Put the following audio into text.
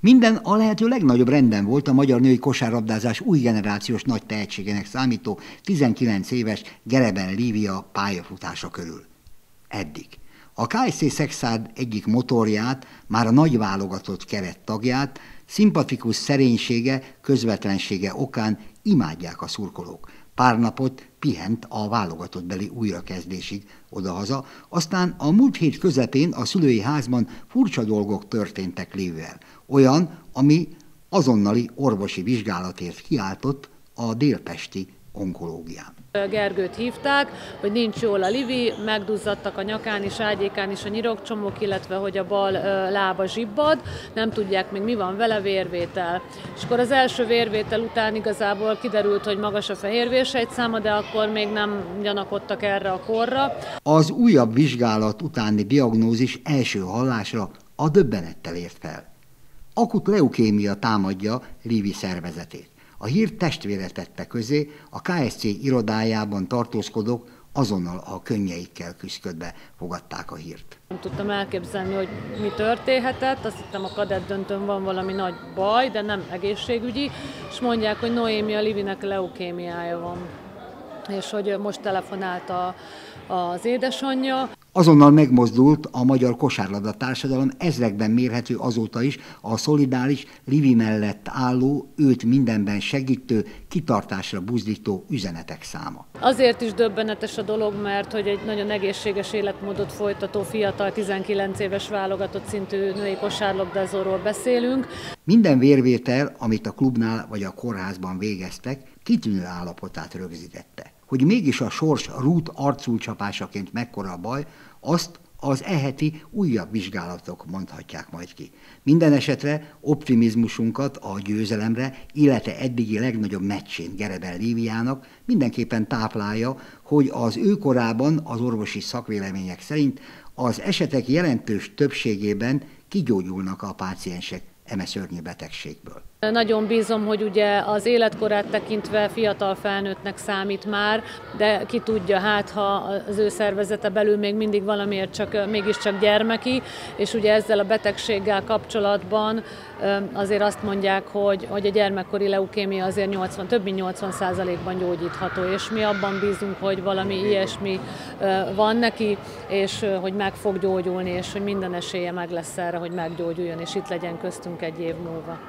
Minden a lehető legnagyobb renden volt a magyar női kosárlabdázás új generációs nagy tehetségének számító 19 éves Gereben Lívia pályafutása körül. Eddig. A KSC Szexád egyik motorját, már a nagy válogatott keret tagját, szimpatikus szerénysége, közvetlensége okán imádják a szurkolók. Pár napot pihent a válogatott beli újrakezdésig odahaza, aztán a múlt hét közepén a szülői házban furcsa dolgok történtek lévővel. Olyan, ami azonnali orvosi vizsgálatért kiáltott a délpesti onkológián. Gergőt hívták, hogy nincs jól a livi, megduzzadtak a nyakán is, ágyékán is a nyirokcsomók, illetve hogy a bal lába zsibbad, nem tudják még mi van vele, vérvétel. És akkor az első vérvétel után igazából kiderült, hogy magas a fehérvérsejtszáma, de akkor még nem gyanakodtak erre a korra. Az újabb vizsgálat utáni diagnózis első hallásra a döbbenettel ért fel. Akut leukémia támadja Livi szervezetét. A hírt testvére tette közé, a KSC irodájában tartózkodók azonnal a könnyeikkel küzdködve fogadták a hírt. Nem tudtam elképzelni, hogy mi történhetett, azt hittem a kadett döntőn van valami nagy baj, de nem egészségügyi, és mondják, hogy Noémia Livinek leukémiája van és hogy most telefonált a, az édesanyja. Azonnal megmozdult a magyar kosárlabda társadalom ezrekben mérhető azóta is a szolidáris, Livi mellett álló, őt mindenben segítő, kitartásra buzdító üzenetek száma. Azért is döbbenetes a dolog, mert hogy egy nagyon egészséges életmódot folytató fiatal, 19 éves válogatott szintű női kosárlabdázóról beszélünk. Minden vérvétel, amit a klubnál vagy a kórházban végeztek, kitűnő állapotát rögzítette hogy mégis a sors rút arculcsapásaként mekkora baj, azt az eheti újabb vizsgálatok mondhatják majd ki. Minden esetre optimizmusunkat a győzelemre, illetve eddigi legnagyobb meccsén Gereben Líviának mindenképpen táplálja, hogy az ő korában az orvosi szakvélemények szerint az esetek jelentős többségében kigyógyulnak a páciensek eme szörnyű betegségből. Nagyon bízom, hogy ugye az életkorát tekintve fiatal felnőttnek számít már, de ki tudja, hát ha az ő szervezete belül még mindig valamiért csak, mégiscsak gyermeki, és ugye ezzel a betegséggel kapcsolatban azért azt mondják, hogy, hogy a gyermekkori leukémia azért 80, több mint 80 százalékban gyógyítható, és mi abban bízunk, hogy valami ilyesmi van neki, és hogy meg fog gyógyulni, és hogy minden esélye meg lesz erre, hogy meggyógyuljon, és itt legyen köztünk egy év múlva.